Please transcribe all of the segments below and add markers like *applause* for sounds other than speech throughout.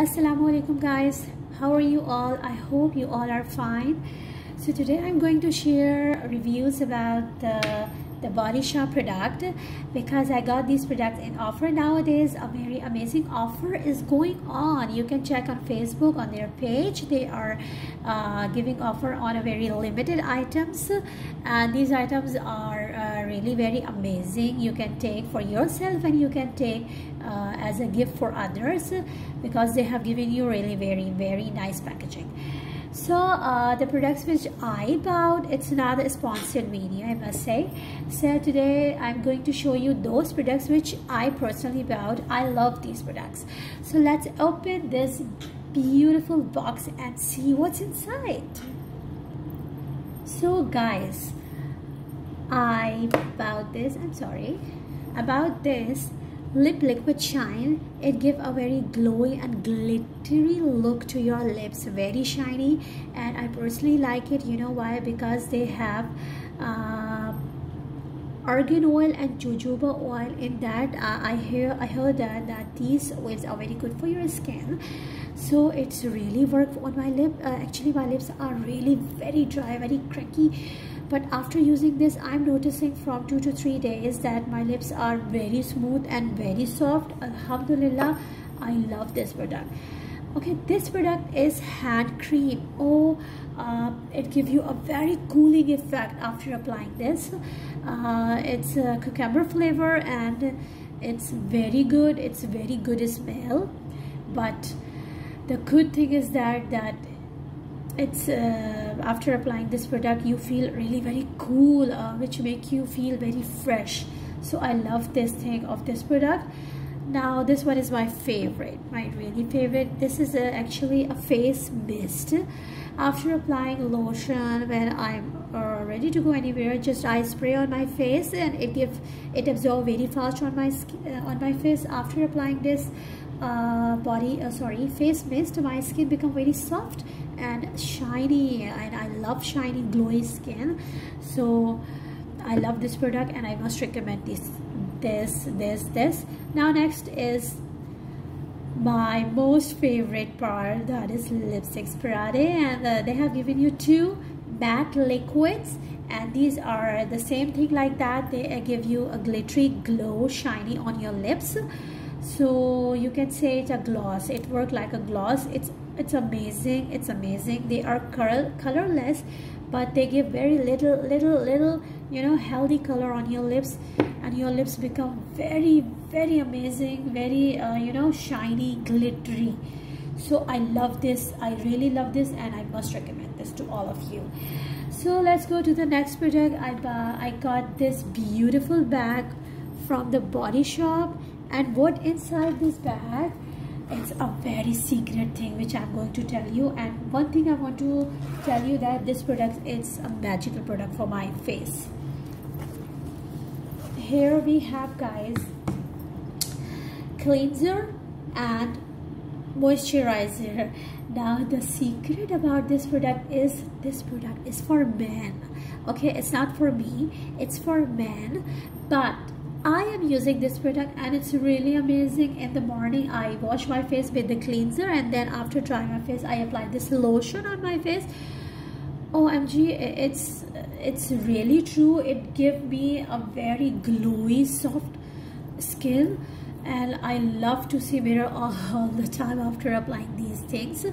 assalamu alaikum guys. How are you all? I hope you all are fine. So today i'm going to share reviews about the the body shop product because i got these products in offer nowadays. A very amazing offer is going on. You can check on facebook on their page. They are uh, giving offer on a very limited items and these items are uh, really very amazing. You can take for yourself and you can take uh, as a gift for others because they have given you really very very nice packaging. So uh, the products which I bought it's not a sponsored video I must say. So today I'm going to show you those products which I personally bought. I love these products. So let's open this beautiful box and see what's inside. So guys I bought this I'm sorry. About this lip liquid shine it give a very glowy and glittery look to your lips very shiny. And i personally like it you know why? Because they have uh, argan oil and jojoba oil in that. Uh, i hear i heard that that these oils are very good for your skin. So it's really work on my lip. Uh, actually my lips are really very dry very cracky but after using this i'm noticing from two to three days that my lips are very smooth and very soft. Alhamdulillah i love this product. Okay this product is hand cream. Oh uh, it gives you a very cooling effect after applying this. Uh, it's a cucumber flavor and it's very good. It's very good smell. But the good thing is that that it's uh, after applying this product you feel really very cool uh, which make you feel very fresh. So I love this thing of this product. Now this one is my favorite my really favorite. This is a, actually a face mist. After applying lotion when I'm uh, ready to go anywhere just I spray on my face and it give it absorb very fast on my skin, uh, on my face. After applying this uh, body uh, sorry face mist my skin become very soft and shiny and I love shiny glowy skin. So I love this product and I must recommend this this this this. Now next is my most favorite part that is lipstick Parade and uh, they have given you two matte liquids and these are the same thing like that. They uh, give you a glittery glow shiny on your lips so you can say it's a gloss. It works like a gloss. It's it's amazing. It's amazing. They are color colorless but they give very little little little you know healthy color on your lips. And your lips become very very amazing very uh, you know shiny glittery. So i love this. I really love this and i must recommend this to all of you. So let's go to the next product. I uh, i got this beautiful bag from the body shop and what inside this bag it's a very secret thing which i'm going to tell you. And one thing i want to tell you that this product is a magical product for my face. Here we have guys cleanser and moisturizer. Now the secret about this product is this product is for men. Okay it's not for me it's for men. But I am using this product and it's really amazing. In the morning I wash my face with the cleanser and then after drying my face I apply this lotion on my face. OMG it's it's really true. It gives me a very glowy soft skin and I love to see mirror all, *laughs* all the time after applying these things.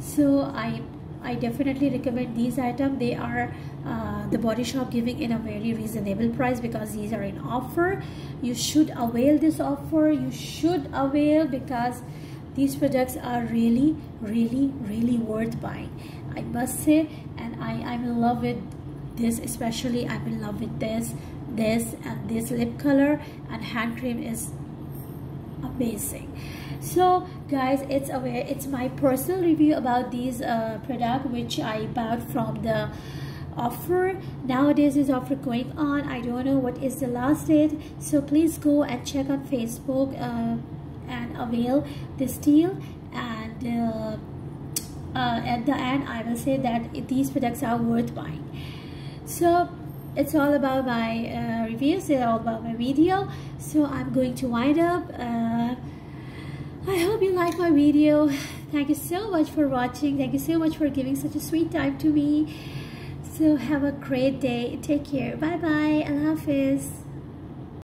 So I I definitely recommend these items. They are uh, the body shop giving in a very reasonable price because these are in offer. You should avail this offer. You should avail because these products are really really really worth buying. I must say and I I'm in love with this especially I'm in love with this this and this lip color and hand cream is amazing. So guys it's aware it's my personal review about these uh, product which I bought from the offer. Nowadays is offer going on. I don't know what is the last date. So please go and check on facebook uh, and avail this deal. And uh, uh, at the end i will say that these products are worth buying. So it's all about my uh, reviews. It's all about my video. So i'm going to wind up. Uh, I hope you like my video. Thank you so much for watching. Thank you so much for giving such a sweet time to me. So have a great day. Take care. Bye bye. Allah Hafiz.